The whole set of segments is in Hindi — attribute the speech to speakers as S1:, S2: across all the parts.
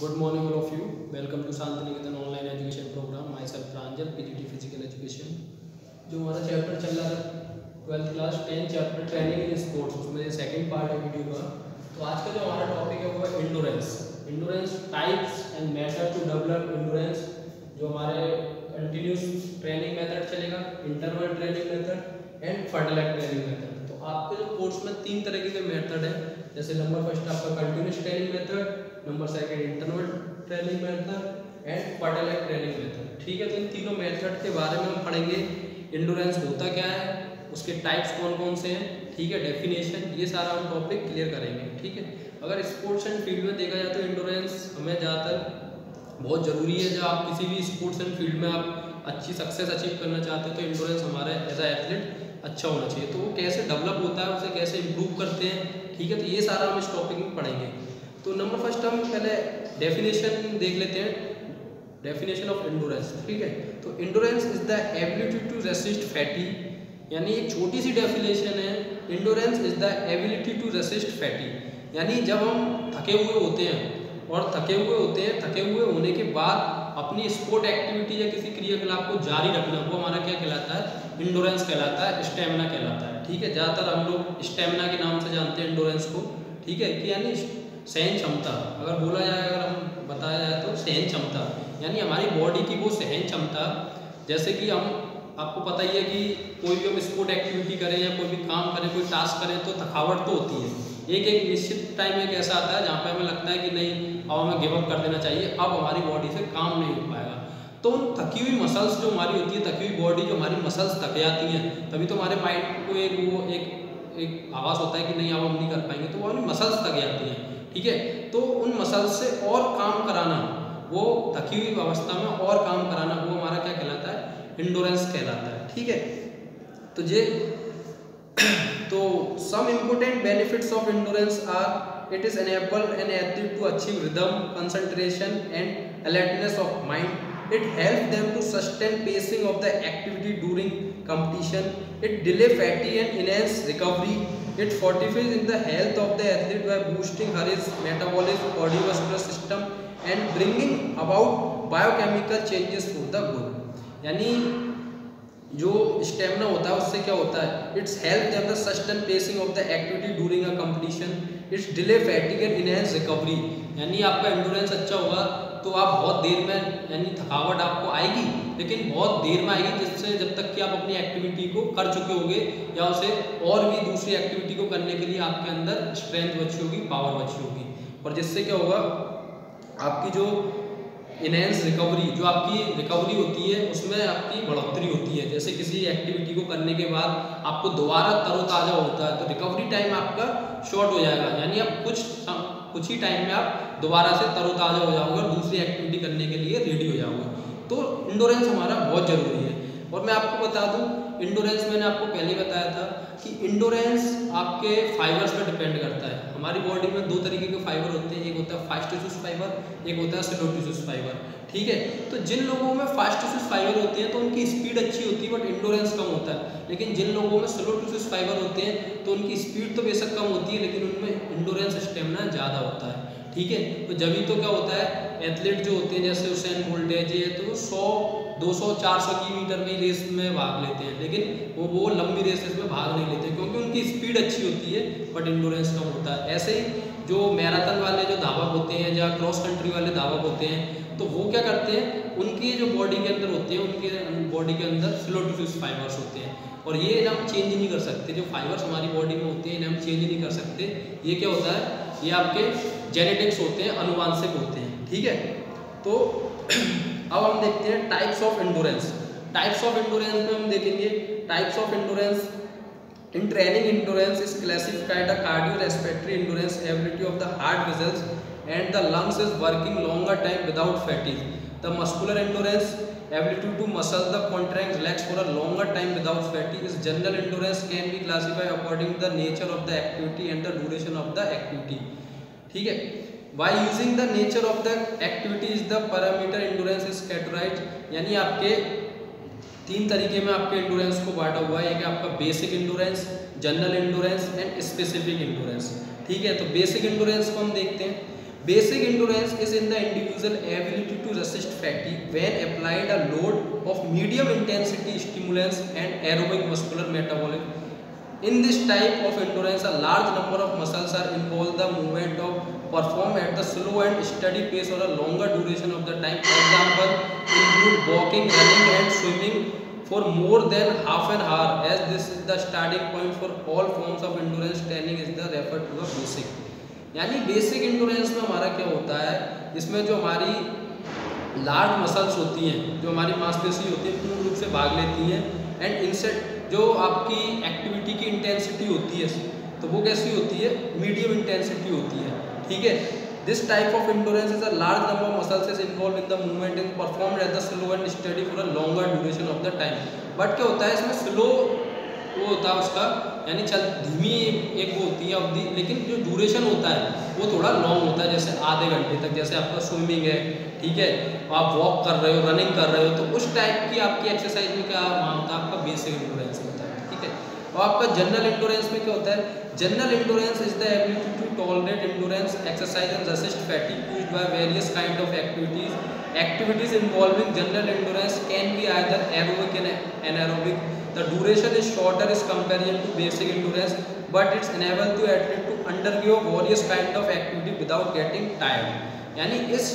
S1: Good morning, all of you. Welcome to Santiniketan online education program. Myself Pranjal, PGT Physical Education. जो हमारा चैप्टर चल रहा है twelfth class ten chapter training in sports उसमें सेकंड पार्ट है वीडियो का तो आज का जो हमारा टॉपिक है वो है endurance endurance types and method to develop endurance जो हमारे कंटिन्यूस ट्रेनिंग मेथड चलेगा interval training method and fartlek training method तो आपके जो कोर्स में तीन तरीके के मेथड है जैसे नंबर फ़र्स्ट आपका continuous training method number second internal training method and fartlek training method ठीक है तो इन तीनों मेथड के बारे में हम पढ़ेंगे। इंडोरेंस होता क्या है, उसके टाइप्स कौन कौन से हैं, ठीक है डेफिनेशन ये सारा हम टॉपिक क्लियर करेंगे, ठीक है। अगर स्पोर्ट्स एंड फ़ील्ड में देखा जाए तो इंडोरेंस हमें ज़्यादातर बहुत ज़रूरी है, जब आप किसी भी स्पोर्ट्स एंड फ़ील्ड में आप अच्छी सक्सेस अचीव करना चाहते हो तो इंडोरेंस हमारे एज अ एथलीट अच्छा होना चाहिए। तो वो कैसे डेवलप होता है, उसे कैसे इम्प्रूव करते हैं, ठीक है तो ये सारा हम इस टॉपिक में पढ़ेंगे। तो नंबर फ़र्स्ट हम पहले डेफिनेशन देख लेते हैं। डेफिनेशन ऑफ़ इंडोरेंस ठीक है? तो endurance is the ability to resist fatigue यानी एक छोटी सी डेफिनेशन है। Endurance is the ability to resist fatigue यानी जब हम थके हुए होते हैं और थके हुए होते हैं, थके हुए होने के बाद अपनी स्पोर्ट एक्टिविटी या किसी क्रियाकलाप को जारी रखना, वो हमारा क्या कहलाता है? इंडोरेंस कहलाता है स्टेमिना कहलाता है, ठीक है? ज़्यादातर हम लोग स्टेमिना के नाम से जानते हैं इंडोरेंस को, ठीक है? कि यानी सहन क्षमता। अगर बोला जाए, अगर हम बताया जाए तो सहन क्षमता। यानी हमारी बॉडी की वो सहन क्षमता, जैसे कि हम, आपको पता ही है कि कोई भी हम स्पोर्ट एक्टिविटी करें या कोई भी काम करें, कोई टास्क करें तो थकावट तो होती है। एक एक निश्चित टाइम एक ऐसा आता है जहाँ पे हमें लगता है कि नहीं, अब हमें गिव अप कर देना चाहिए, अब हमारी बॉडी से काम नहीं हो पाएगा। तो उन थकी हुई मसल्स जो हमारी होती है, थकी हुई बॉडी जो हमारी मसल्स थक जाती हैं, तभी तो हमारे माइंड को एक वो, एक एक आवाज़ होता है कि नहीं, अब हम नहीं कर पाएँगे तो वो हमारी मसल्स थक जाती हैं। ठीक है? तो उन मसल्स से और काम कराना, वो थकी हुई अवस्था में और काम कराना, वो हमारा क्या कहलाता है? इंडोरेंस कहलाता है, ठीक है? तो ये तो some important benefits of endurance are it is enable an athlete to achieve rhythm concentration and alertness of mind. It helps them to sustain pacing of the activity during competition. It delay fatty and enhance recovery. It fortifies in the health of the athlete by boosting his metabolism cardiovascular system and bringing about biochemical changes for the good यानी जो स्टेमिना होता है उससे क्या होता है it's help the sustain pacing of the activity during a competition it's delay fatigue and enhance recovery यानी आपका एंडोरेंस अच्छा होगा तो आप बहुत देर में यानी थकावट आपको आएगी लेकिन बहुत देर में आएगी जिससे जब तक कि आप अपनी एक्टिविटी को कर चुके होंगे या उसे और भी दूसरी एक्टिविटी को करने के लिए आपके अंदर स्ट्रेंथ बची होगी पावर बची होगी। और जिससे क्या होगा, आपकी जो इनहेंस रिकवरी जो आपकी रिकवरी होती है, उसमें आपकी बढ़ोतरी होती है। जैसे किसी एक्टिविटी को करने के बाद आपको दोबारा तरोताज़ा होता है तो रिकवरी टाइम आपका शॉर्ट हो जाएगा। यानी आप कुछ कुछ ही टाइम में आप दोबारा से तरोताज़ा हो जाओगे और दूसरी एक्टिविटी करने के लिए रेडी हो जाओगे। तो इंडोरेंस हमारा बहुत ज़रूरी है। और मैं आपको बता दूँ इंडोरेंस मैंने आपको पहले बताया था कि इंडोरेंस आपके फाइबर्स पर डिपेंड करता है। हमारी बॉडी में दो तरीके के फाइबर होते हैं, एक होता है फास्ट टिश्यूज फाइबर एक होता है स्लो टिश्यूज फाइबर ठीक है? तो जिन लोगों में फास्ट टिश्यूज फाइबर होते हैं तो उनकी स्पीड अच्छी होती है बट इंडोरेंस कम होता है। लेकिन जिन लोगों में स्लो टिश्यूज फाइबर होते हैं तो उनकी स्पीड तो बेशक कम होती है, लेकिन उनमें इंडोरेंस स्टेमिना ज़्यादा होता है। ठीक है? तो जब तो क्या होता है एथलीट जो होते हैं, जैसे हुसैन बोल्ट है जी तो सौ 200 400 की मीटर में रेस में भाग लेते हैं, लेकिन वो वो लंबी रेसेस में भाग नहीं लेते, क्योंकि उनकी स्पीड अच्छी होती है बट इंडोरेंस कम होता है। ऐसे ही जो मैराथन वाले जो धावक होते हैं, या क्रॉस कंट्री वाले धावक होते हैं तो वो क्या करते हैं, उनकी जो बॉडी के अंदर होते हैं, उनके बॉडी के अंदर स्लो टू फाइबर्स होते हैं, और ये हम चेंज नहीं कर सकते। जो फाइबर्स हमारी बॉडी में होते हैं, इन्हें हम चेंज नहीं कर सकते। ये क्या होता है ये आपके जेनेटिक्स होते हैं, अनुवांशिक होते हैं, ठीक है? तो अब हम देखते हैं types of endurance types of endurance में हम देखेंगे types of endurance in training endurance is classified cardio respiratory endurance ability of the heart vessels and the lungs is working longer time without fatigue the muscular endurance ability to muscle the contract relax for a longer time without fatigue is general endurance can be classify according the nature of the activity and the duration of the activity ठीक है? By using the nature of the activity is the parameter endurance is categorize यानी आपके तीन तरीके में आपके इंडोरेंस को बांटा हुआ है। एक आपका basic endurance general endurance and specific endurance ठीक है? तो बेसिक इंडोरेंस को हम देखते हैं। Basic endurance is in the individual ability to resist fatigue when applied a load of medium intensity stimulants and aerobic muscular metabolism. In this type of endurance, a large number of muscles are involved. The movement of perform at the slow and steady pace or a longer duration of the time. For example, include walking, running, and swimming for more than half an hour. As this is the starting point for all forms of endurance training, is the referred to the basic. यानी बेसिक इंडोरेंस में हमारा क्या होता है, इसमें जो हमारी लार्ज मसल्स होती हैं, जो हमारी मांसपेशी होती है, पूर्ण रूप से भाग लेती हैं एंड इनसे जो आपकी एक्टिविटी की इंटेंसिटी होती है तो वो कैसी होती है? मीडियम इंटेंसिटी होती है, ठीक है? This type of endurance is a large number of muscles is involve in the movement in perform at the slow and steady for a longer duration of the time but क्या होता है, इसमें स्लो वो होता है उसका, यानी चल, धीमी एक वो होती है अवधि, लेकिन जो ड्यूरेशन होता है, वो थोड़ा लॉन्ग होता है, जैसे आधे घंटे तक, जैसे आपका स्विमिंग है, ठीक है, आप वॉक कर रहे हो रनिंग कर रहे हो तो उस टाइप की आपकी एक्सरसाइज में क्या वहाँ होता है? आपका बेसिक इंडोरेंस होता है, ठीक है? और आपका जनरल इंडोरेंस में क्या होता है? General endurance is the ability to tolerate endurance exercise and resist fatigue used by various kind of activities activities involving general endurance can be either aerobic and anaerobic The duration is shorter as comparison to basic endurance, but it's enable to athlete to undergo various kind of activity without getting tired. यानी इस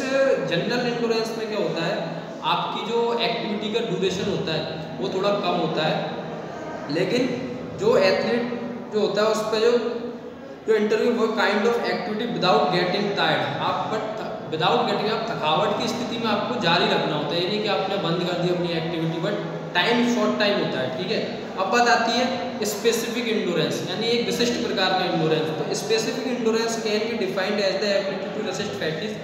S1: जनरल इंडोरेंस में क्या होता है? आपकी जो एक्टिविटी का ड्यूरेशन होता है वो थोड़ा कम होता है। लेकिन जो एथलीट जो होता है उस पर जो जो इंटरव्यू वो kind of activity without getting tired आप बट विदाउट गेटिंग आप थकावट की स्थिति में आपको जारी रखना होता है। ये नहीं कि आपने बंद कर दी अपनी activity but time, short time होता है, ठीक है? अब बात आती है स्पेसिफिक इंडोरेंस यानी एक विशिष्ट प्रकार का इंडोरेंस तो specific endurance can be defined as the ability to resist fatigue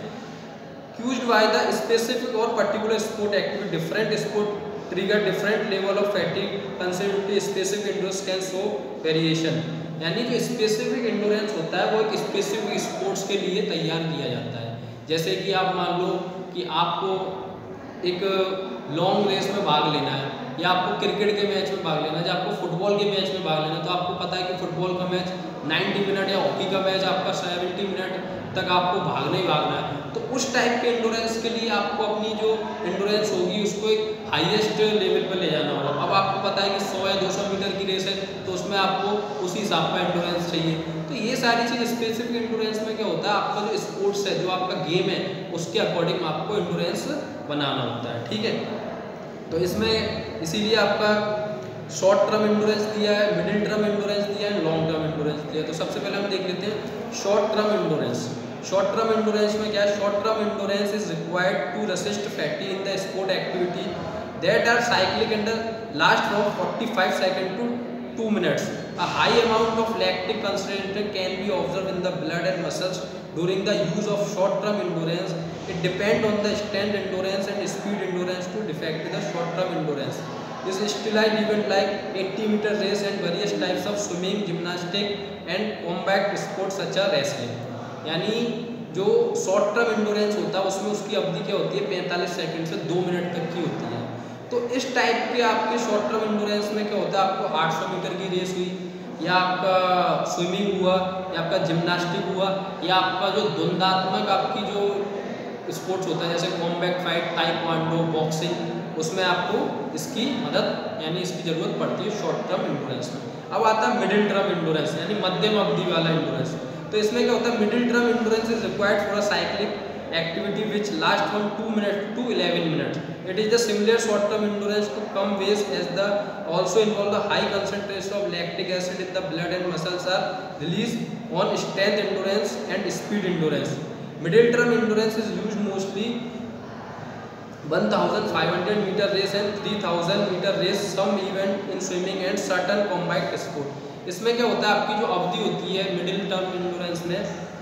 S1: caused by the specific और particular sport activity different sport trigger different level of fatigue consider specific endurance can show variation यानी जो स्पेसिफिक इंडोरेंस होता है, वो एक स्पेसिफिक स्पोर्ट्स के लिए तैयार किया जाता है। जैसे कि आप मान लो कि आपको एक लॉन्ग रेस में भाग लेना है। या आपको क्रिकेट के मैच में भाग लेना, या आपको फुटबॉल के मैच में भाग लेना तो आपको पता है कि फुटबॉल का मैच 90 मिनट या हॉकी का मैच आपका 70 मिनट तक आपको भागना ही भागना है। तो उस टाइप के इंडोरेंस के लिए आपको अपनी जो इंडोरेंस होगी, उसको एक हाईएस्ट लेवल पर ले जाना होगा। अब आपको पता है कि 100 या 200 मीटर की रेस है तो उसमें आपको उसी हिसाब का इंडोरेंस चाहिए। तो ये सारी चीज़ स्पेसिफिक इंडोरेंस में क्या होता है, आपका जो स्पोर्ट्स है, जो आपका गेम है, उसके अकॉर्डिंग आपको इंडोरेंस बनाना होता है, ठीक है? तो इसमें इसीलिए आपका शॉर्ट टर्म इंडोरेंस दिया है मिडिल टर्म इंडोरेंस दिया है लॉन्ग टर्म इंडोरेंस दिया है। तो सबसे पहले हम देख लेते हैं short term endurance short term endurance में क्या है? Short term endurance is required to resist fatigue in the sport activity are cyclic in the last from 45 second to 2 minutes. A high amount of lactic concentration can be observed in the blood and muscles during the use of short-term endurance. It depends on the strength endurance and speed endurance to defect the short-term endurance. This is stylized event like 80 meter race and various types of swimming, gymnastic and combat sports such as wrestling. यानी जो शॉर्ट टर्म इंडोरेंस होता है उसमें उसकी अवधि क्या होती है 45 सेकंड से 2 मिनट तक की होती है तो इस टाइप के आपके शॉर्ट टर्म इंडोरेंस में क्या होता है आपको 800 मीटर की रेस हुई या आपका स्विमिंग हुआ, या आपका जिम्नास्टिक हुआ, या आपका जो द्वंदात्मक आपकी जो स्पोर्ट्स होता है, जैसे कॉम्बैक्ट फाइट टाइप बॉक्सिंग उसमें आपको इसकी मदद, यानी इसकी ज़रूरत पड़ती है शॉर्ट टर्म इंडोरेंस में। अब आता है मिडिल टर्म इंडोरेंस यानी मध्यम अवधि वाला इंडोरेंस तो इसमें क्या होता है middle term endurance is required for a cyclic activity which lasts from 2 minutes to 11 minutes. It is the similar short term endurance to come ways as the also involve the high concentration of lactic acid in the blood and muscles are released on strength endurance and speed endurance. Middle term endurance is used mostly 1500 meter race and 3000 meter race some event in swimming and certain combat sport. इसमें क्या होता है आपकी जो अवधि होती है मिडिल टर्म इंडोरेंस में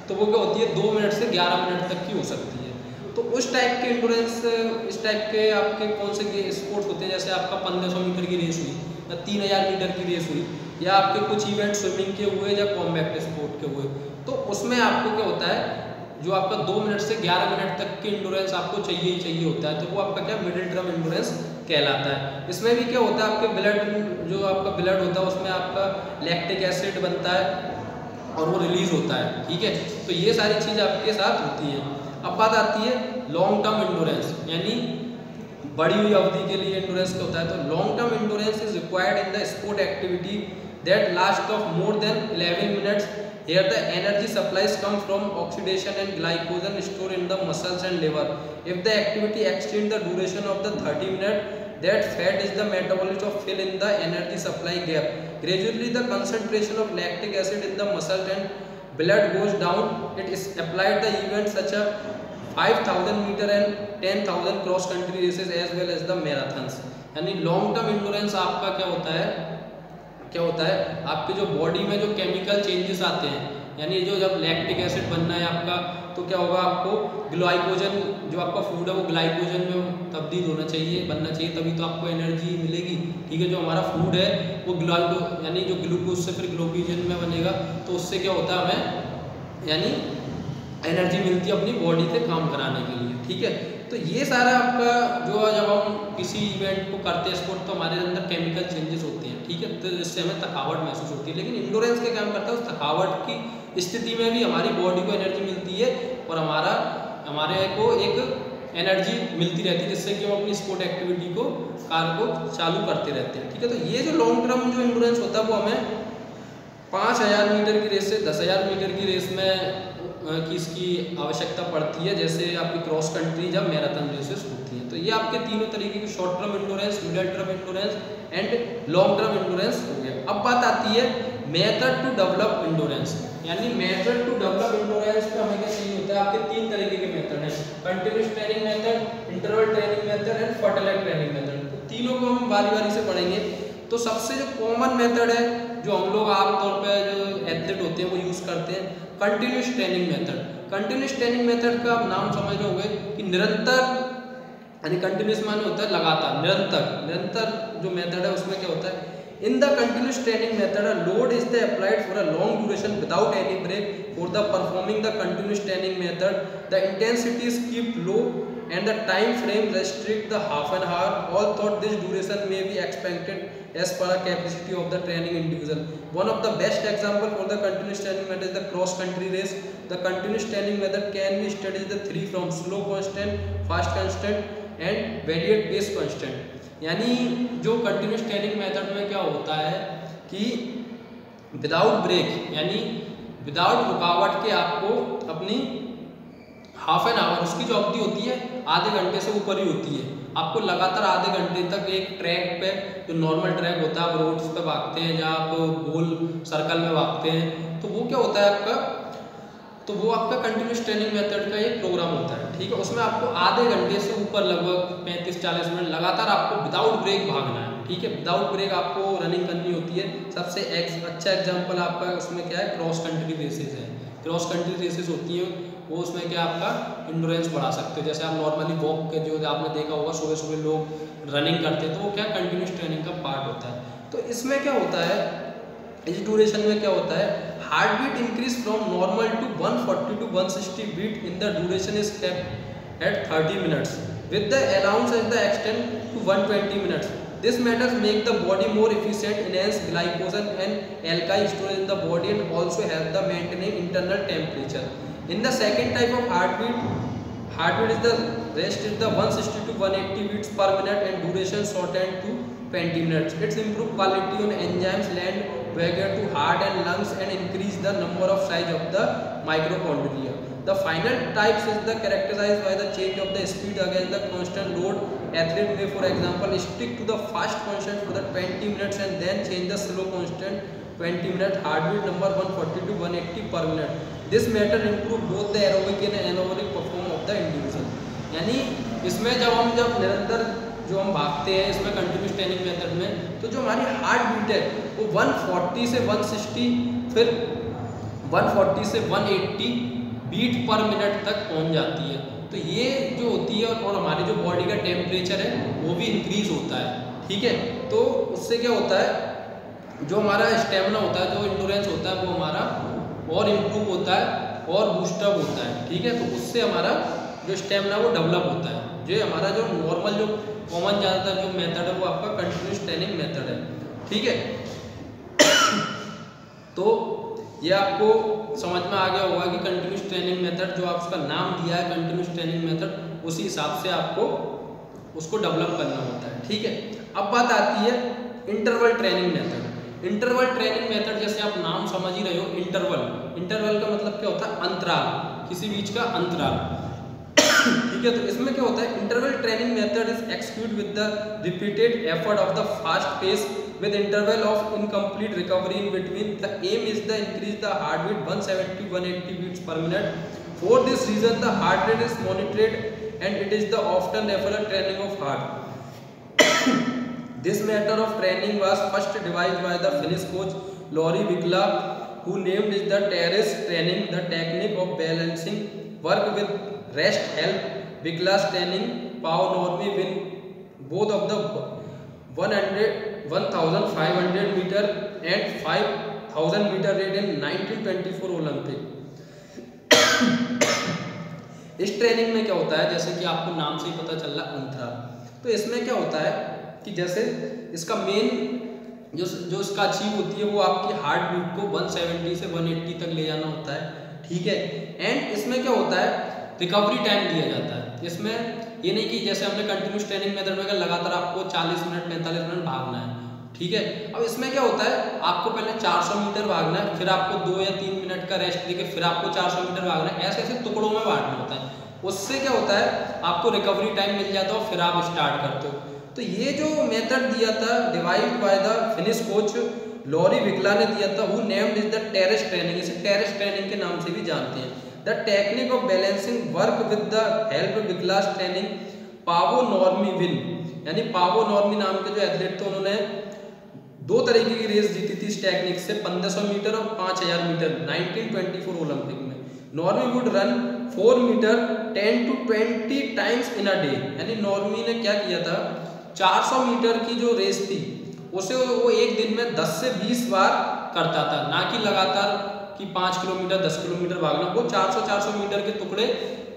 S1: तो वो क्या होती है, दो मिनट से ग्यारह मिनट तक की हो सकती है। तो उस टाइप के इंडोरेंस इस टाइप के आपके कौन से स्पोर्ट्स होते हैं, जैसे आपका पंद्रह सौ मीटर की रेस हुई, या तीन हज़ार मीटर की रेस हुई, या आपके कुछ इवेंट स्विमिंग के हुए, या कॉम्बैक्ट स्पोर्ट के हुए। तो उसमें आपको क्या होता है, जो आपका दो मिनट से ग्यारह मिनट तक की इंडोरेंस आपको चाहिए ही चाहिए होता है तो वो आपका क्या मिडिल टर्म इंडोरेंस कहलाता है। इसमें भी क्या होता है, आपके ब्लड जो आपका ब्लड होता है, उसमें आपका लैक्टिक एसिड बनता है हार्मोन रिलीज़ होता है, ठीक है? तो ये सारी चीज़ आपके साथ होती है। अब बात आती है लॉन्ग टर्म इंडोरेंस यानी बड़ी हुई अवधि के लिए इंडोरेंस क्या होता है? तो long term endurance is required in the sport activity that last of more than eleven minutes here the energy supplies come from oxidation and glycogen store in the muscles and liver if the activity extend the duration of the thirty minute that fat is the metabolite of fill in the energy supply gap Gradually the concentration of lactic acid in the muscle and blood goes down. It is applied the event such a 5000 meter and 10000 cross country races as well as the marathons. यानी लॉन्ग टर्म इंडोरेंस आपका क्या होता है क्या होता है आपके जो बॉडी में जो केमिकल चेंजेस आते हैं यानी जो जब लैक्टिक एसिड बनना है आपका तो क्या होगा आपको ग्लाइकोजन जो आपका फ़ूड है वो ग्लाइकोजन में तब्दील होना चाहिए, बनना चाहिए, तभी तो आपको एनर्जी मिलेगी। ठीक है, जो हमारा फ़ूड है, वो ग्लाइको यानी जो ग्लूकोज से फिर ग्लोकोजन में बनेगा तो उससे क्या होता है हमें, यानी एनर्जी मिलती है अपनी बॉडी से काम कराने के लिए। ठीक है तो ये सारा आपका जो जब हम किसी इवेंट को करते हैं स्पोर्ट तो हमारे अंदर केमिकल चेंजेस होते हैं, ठीक है? तो इससे हमें थकावट महसूस होती है। लेकिन इंडोरेंस के काम करता है उस थकावट की स्थिति में भी हमारी बॉडी को एनर्जी मिलती है और हमारा, हमारे को एक एनर्जी मिलती रहती है, जिससे कि हम अपनी स्पोर्ट एक्टिविटी को कार को चालू करते रहते हैं, ठीक है? तो ये जो लॉन्ग टर्म जो इंडोरेंस होता है, वो हमें पाँच हज़ार मीटर की रेस से दस हज़ार मीटर की रेस में की इसकी आवश्यकता पड़ती है, जैसे आपकी क्रॉस कंट्री जब मैराथन रेसेस होती हैं तो ये आपके तीनों तरीके की short term endurance middle term endurance and long term endurance हो गया। अब बात आती है मेथड टू डेवलप इंडोरेंस यानी मेथड टू डेवलप इंडोरेंस पे हमें क्या चाहिए होता है? आपके तीन तरीके के मेथड हैं। Continuous training method interval training method and fartlek training method तो तीनों को हम बारी बारी से पढ़ेंगे। तो सबसे जो कॉमन मेथड है, जो हम लोग आमतौर पर जो एथलीट होते हैं, वो यूज़ करते हैं continuous training method continuous training method का नाम समझ रहे होंगे कि निरंतर यानी कंटिन्यूस माने होता है लगातार निरंतर निरंतर जो मेथड है उसमें क्या होता है in the continuous training method load is the applied for a long duration without any break for the performing the continuous training method the intensity is kept low and the time frame restrict the half an hour all thought this duration may be expected as per the capacity of the training individual. One of the best example for the continuous training method is the cross country race. The continuous training method can be studied the three from slow constant, fast constant and varied pace constant. यानी जो कंटिन्यूस ट्रेनिंग मेथड में क्या होता है कि विदाउट ब्रेक यानी विदाउट रुकावट के आपको अपनी हाफ़ एन आवर उसकी जो अवधि होती है आधे घंटे से ऊपर ही होती है आपको लगातार आधे घंटे तक एक ट्रैक पे जो नॉर्मल ट्रैक होता है, आप रोड्स पे भागते हैं, जहाँ आप गोल सर्कल में भागते हैं तो वो क्या होता है आपका? तो वो आपका कंटिन्यूस ट्रेनिंग मेथड का एक प्रोग्राम होता है, ठीक है? उसमें आपको आधे घंटे से ऊपर लगभग पैंतीस चालीस मिनट लगातार आपको विदाउट ब्रेक भागना है, ठीक है? विदाउट ब्रेक आपको रनिंग करनी होती है। सबसे एक अच्छा एग्ज़ाम्पल आपका उसमें क्या है? क्रॉस कंट्री रेसेस है। क्रॉस कंट्री रेसेस होती हैं। वो उसमें क्या आपका इंडोरेंस बढ़ा सकते हो। जैसे आप नॉर्मली वॉक के जो आपने देखा होगा सुबह सुबह लोग रनिंग करते हैं तो वो क्या कंटिन्यूस ट्रेनिंग का पार्ट होता है। तो इसमें क्या होता है इस ड्यूरेशन में क्या होता है heart beat increase from normal to 140 to 160 beat in the duration is kept at 30 minutes with the allowance at the extend to 120 minutes This matters make the body more efficient, enhance glycogen and alkali storage in the body and also help the maintaining internal temperature. In the second type of heartbeat, heartbeat is the rest is the 160 to 180 beats per minute and duration shortened to 20 minutes. It's improve quality on enzymes land vigor to heart and lungs and increase the number of size of the mitochondria. The final types is the characterized by the change of the speed against the constant load. Athlete may for example stick to the fast constant for the 20 minutes and then change the slow constant 20 minute heartbeat number 140 to 180 per minute. This matter improve both the aerobic and anaerobic perform of the individual यानी इसमें जब हम जब निरंतर जो हम भागते हैं, इसमें कंटिन्यूस ट्रेनिंग मेथड में तो जो हमारी हार्ट बीट है, वो 140 से 160 फिर 140 से 180 बीट पर मिनट तक पहुँच जाती है। तो ये जो होती है और हमारी जो बॉडी का टेम्परेचर है, वो भी इंक्रीज होता है। ठीक है? तो उससे क्या होता है? जो हमारा स्टेमिना होता है, जो इंडोरेंस होता है, वो हमारा और इम्प्रूव होता है और बूस्टअप होता है, ठीक है? तो उससे हमारा जो स्टेमिना वो डेवलप होता है। जो हमारा जो नॉर्मल जो कॉमन ज़्यादातर जो मेथड है वो आपका कंटिन्यूस ट्रेनिंग मेथड है, ठीक है? तो ये आपको समझ में आ गया होगा कि कंटिन्यूस ट्रेनिंग मेथड जो आप उसका नाम दिया है कंटिन्यूस ट्रेनिंग मेथड उसी हिसाब से आपको उसको डेवलप करना होता है, ठीक है? अब बात आती है interval training method interval training method जैसे आप नाम समझ ही रहे हो इंटरवल इंटरवल का मतलब क्या होता है? अंतराल. किसी बीच का अंतराल. ठीक है तो इसमें क्या होता है? Interval training method is execute with the repeated effort of the fast pace with interval of incomplete recovery in between the aim is the increase the heart beat 170 seventy beats per minute for this reason the heart rate is monitored and it is the often refer training of heart this matter of training was first devise by the Finnish coach Lauri Pihkala who named is the terrace training the technique of balancing work with rest help Pihkala's training Paavo Nurmi win both of the 100 1500 meter and 5000 meter red in 1924 Olympic इस ट्रेनिंग में क्या होता है? जैसे कि आपको नाम से ही पता चल रहा है तो इसमें क्या होता है? कि जैसे इसका मेन जो जो इसका अचीव होती है वो आपकी हार्ट बीट को 170 से 180 तक ले जाना होता है, ठीक है? एंड इसमें क्या होता है? रिकवरी टाइम दिया जाता है। इसमें ये नहीं कि जैसे हमने कंटिन्यूस ट्रेनिंग मेथड में लगातार आपको 40 मिनट 45 मिनट भागना है, ठीक है? अब इसमें क्या होता है? आपको पहले 400 मीटर भागना है, फिर आपको दो या तीन मिनट का रेस्ट देके फिर आपको 400 मीटर भागना है। ऐसे ऐसे टुकड़ों में बांटना होता है। उससे क्या होता है? आपको रिकवरी टाइम मिल जाता है फिर आप स्टार्ट करते हो। तो ये जो मेथड दिया था divide by the Finnish coach Lauri Pihkala ने दिया था, वो named is the terrace training इसे टेरेस ट्रेनिंग के नाम से भी जानते हैं। The technique of balancing work with the help Pihkala's training Paavo Nurmi win यानी पावो नॉर्मी नाम के जो एथलीट थे, उन्होंने दो तरीके की रेस जीती थी इस टेक्निक से 1500 मीटर और 5000 मीटर 1924 ओलंपिक में। Nurmi would run 4 meter 10 to 20 times in a day यानी नॉर्मी ने क्या किया था? 400 मीटर की जो रेस थी, उसे वो एक दिन में 10 से 20 बार करता था। ना कि लगातार कि 5 किलोमीटर 10 किलोमीटर भागना, वो 400 400 मीटर के टुकड़े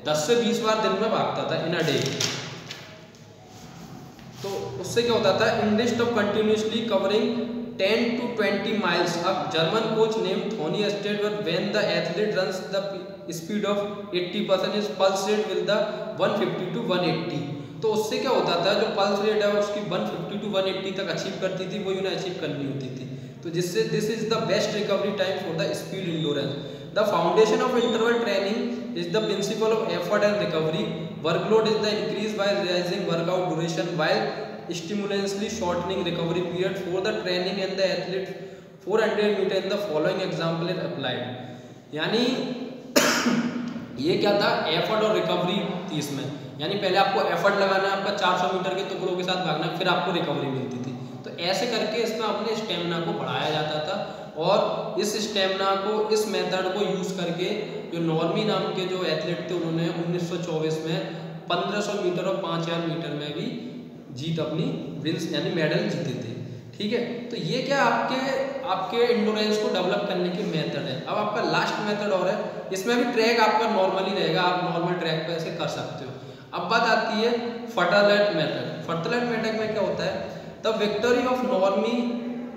S1: 10 से 20 बार दिन में भागता था इन अ डे तो उससे क्या होता था instead of continuously covering 10 to 20 miles अब German coach name Toni stated when the athlete runs the speed of 80 percent is pulse with the 150 to 180 तो उससे क्या होता था, जो पल्स रेट है, उसकी 150 टू 180 तक अचीव करती थी वही उन्हें अचीव करनी होती थी। तो जिससे this is the best recovery time for the speed endurance the foundation of interval training is the principle of effort and recovery workload is the increase by realizing workout duration by simultaneously shortening recovery period for the training and the athlete 400 meter in the following example is applied यानी, ये क्या था? एफर्ट और रिकवरी थी इसमें। यानी पहले आपको एफर्ट लगाना है, आपका 400 मीटर के टुकड़ों के साथ भागना फिर आपको रिकवरी मिलती थी। तो ऐसे करके इसमें अपने स्टेमिना को बढ़ाया जाता था और इस स्टेमिना को, इस मेथड को यूज़ करके जो नॉर्मी नाम के जो एथलीट थे उन्होंने 1924 में 1500 मीटर और 5000 मीटर में भी जीत अपनी विंस यानी मेडल जीते थे। ठीक है? तो ये क्या आपके आपके इंडोरेंस को डेवलप करने की मेथड है? अब आपका लास्ट मेथड और है, इसमें भी ट्रैक आपका नॉर्मली रहेगा, आप नॉर्मल ट्रैक पर ऐसे कर सकते हो। अब बात आती है फर्टलाइट मेथड फर्टलाइट मेथड में क्या होता है the victory of Nurmi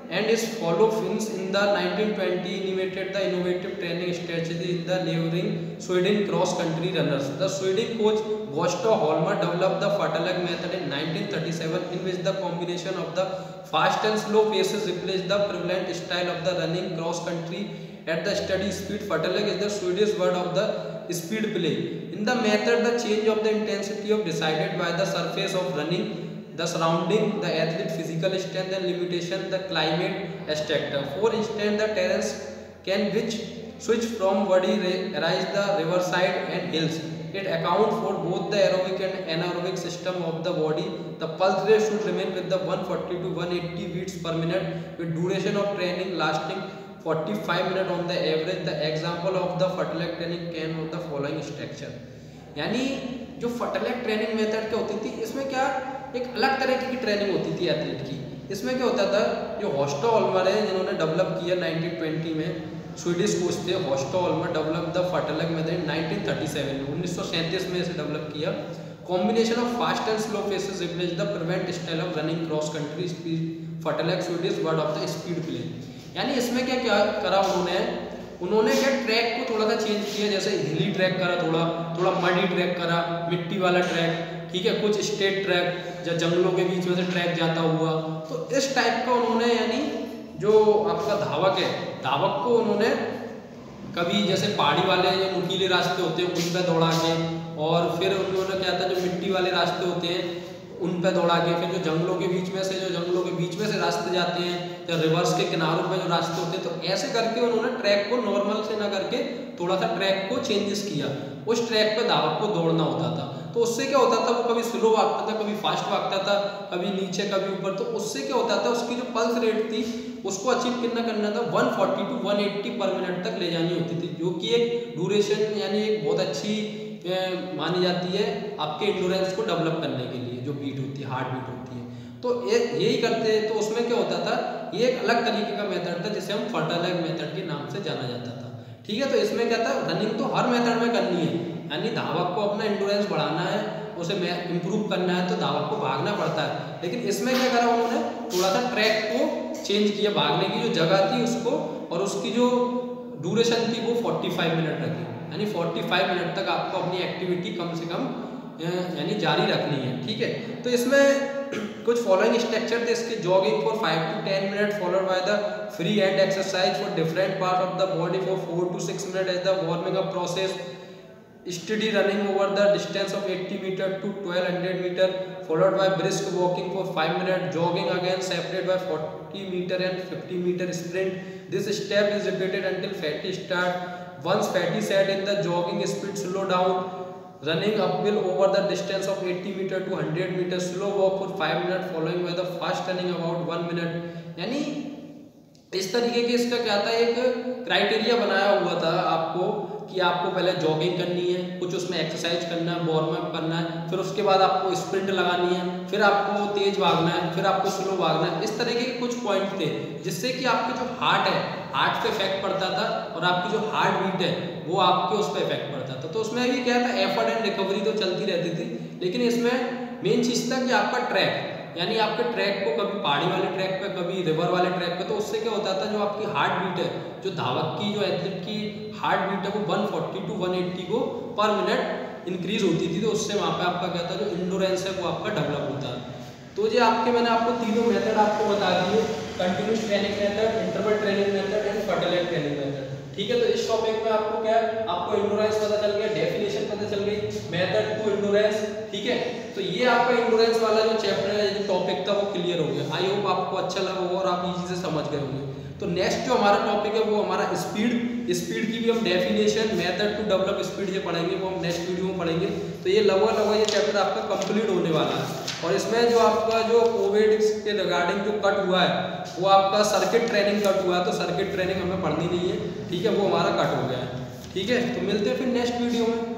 S1: and his follow Finns in the 1920 innovated the innovative training strategy in the neighboring Sweden cross country runners. The Swedish coach Gustav Holmer developed the Fartalag method in 1937 in which the combination of the fast and slow paces replaced the prevalent style of the running cross country at the steady speed. Fartalag is the Swedish word of the speed play. In the method, the change of the intensity of decided by the surface of running the surrounding, the athlete physical strength and limitation, the climate aspect. For instance, the terrace can which switch from body rise the riverside and hills. It account for both the aerobic and anaerobic system of the body. The pulse rate should remain with the 140 to 180 beats per minute with duration of training lasting 45 minutes on the average. The example of the Fartlek training can of the following structure. यानी जो फटलैक ट्रेनिंग मेथड क्या होती थी, इसमें क्या एक अलग तरह की ट्रेनिंग होती थी एथलीट की इसमें क्या होता था, जो हॉस्टो ऑलमर है, जिन्होंने डेवलप किया 1920 में स्वीडिश कोच थे Gosta Holmer develop the fartlek method 1937 में उन्नीस में इसे डेवलप किया combination of fast and slow phases replace the prevent style of running cross country speed fartlek Swedish word of the speed play यानी इसमें क्या क्या करा उन्होंने? उन्होंने क्या ट्रैक को थोड़ा सा चेंज किया, जैसे हिली ट्रैक करा थोड़ा थोड़ा मडी ट्रैक करा, मिट्टी वाला ट्रैक ठीक है, कुछ स्टेट ट्रैक या जंगलों के बीच में से ट्रैक जाता हुआ। तो इस टाइप का उन्होंने यानी जो आपका धावक है, धावक को उन्होंने कभी जैसे पहाड़ी वाले जो नुकीले रास्ते होते हैं उन पर दौड़ा के, और फिर उन्होंने क्या था, जो मिट्टी वाले रास्ते होते हैं उन पर दौड़ा के, फिर जो जंगलों के बीच में से, जो जंगलों के बीच में से रास्ते जाते हैं, या रिवर्स के किनारों पे जो रास्ते होते हैं तो ऐसे करके उन्होंने ट्रैक को नॉर्मल से ना करके थोड़ा सा ट्रैक को चेंजेस किया। उस ट्रैक पे धावक को दौड़ना होता था। तो उससे क्या होता था, वो कभी स्लो भागता था, कभी फास्ट भागता था, कभी नीचे, कभी ऊपर तो उससे क्या होता था, उसकी जो पल्स रेट थी, उसको अचीव कितना करना था 140 टू 180 पर मिनट तक ले जानी होती थी, जो कि एक ड्यूरेशन यानी एक बहुत अच्छी मानी जाती है आपके इंडोरेंस को डेवलप करने के लिए, जो बीट होती है हार्ट बीट होती है। तो एक यही करते हैं तो उसमें क्या होता था, ये एक अलग तरीके का मेथड था, जिसे हम फर्टालाइज मेथड के नाम से जाना जाता था। ठीक है तो इसमें क्या था रनिंग तो हर मेथड में करनी है, यानी धावक को अपना इंडोरेंस बढ़ाना है, उसे इम्प्रूव करना है तो धावक को भागना पड़ता है। लेकिन इसमें क्या करा उन्होंने, थोड़ा सा ट्रैक को चेंज किया, भागने की जो जगह थी उसको, और उसकी जो ड्यूरेशन थी वो 45 मिनट रखी। यानी 45 मिनट तक आपको अपनी एक्टिविटी कम से कम यानी जारी रखनी है ठीक है तो इसमें कुछ फॉलोइंग स्ट्रक्चर थे इसके jogging for five to ten minute followed by the free hand exercise for different part of the body for four to six minute as the warming up process steady running over the distance of 80 meter to 1200 meter followed by brisk walking for 5 minutes jogging again separated by 40 meter and 50 meter sprint this step is repeated until fatty start once fatty said in the jogging speed slow down running uphill over the distance of 80 meter to 100 meter slow walk for 5 minute following by the fast running about 1 minute यानी इस तरीके के इसका क्या था, एक क्राइटेरिया बनाया हुआ था आपको कि आपको पहले जॉगिंग करनी है, कुछ उसमें एक्सरसाइज करना है वार्म अप करना है, फिर उसके बाद आपको स्प्रिंट लगानी है, फिर आपको तेज भागना है, फिर आपको स्लो भागना है, इस तरीके के कुछ पॉइंट थे जिससे कि आपके जो हार्ट है हार्ट पे इफ़ेक्ट पड़ता था और आपकी जो हार्ट बीट है, वो आपके उस पर इफ़ेक्ट पड़ता था। तो उसमें भी क्या था एफर्ट एंड रिकवरी तो चलती रहती थी, लेकिन इसमें मेन चीज़ था कि आपका ट्रैक यानी आपके ट्रैक को कभी पहाड़ी वाले ट्रैक पे, कभी रिवर वाले ट्रैक पे तो उससे क्या होता था, जो आपकी हार्ट बीट है, जो धावक की, जो एथलीट की हार्ट बीट है, वो 140 टू 180 को पर मिनट इंक्रीज होती थी तो उससे वहाँ पे आपका क्या था, जो इंडोरेंस है, वो आपका डेवलप होता है तो ये आपके मैंने आपको तीनों मेथड आपको बता दिए continuous training method interval training method and fertilize training method ठीक है तो इस टॉपिक में आपको क्या आपको इंडोरेंस पता चल गया डेफिनेशन पता चल गई मेथड टू इंडोरेंस ठीक है? तो ये आपका इंडोरेंस वाला जो चैप्टर है टॉपिक था वो क्लियर हो गया। आई होप आपको अच्छा लगा होगा और आप इजी से समझ गए होंगे। तो नेक्स्ट जो हमारा टॉपिक है, वो हमारा स्पीड स्पीड की भी हम definition method to develop speed जो पढ़ेंगे, वो हम नेक्स्ट वीडियो में पढ़ेंगे। तो ये लगभग लगभग ये चैप्टर आपका कंप्लीट होने वाला है। और इसमें जो आपका जो कोविड के रिगार्डिंग जो कट हुआ है, वो आपका सर्किट ट्रेनिंग कट हुआ है तो सर्किट ट्रेनिंग हमें पढ़नी नहीं है। ठीक है, वो हमारा कट हो गया है। ठीक है तो मिलते हैं फिर नेक्स्ट वीडियो में।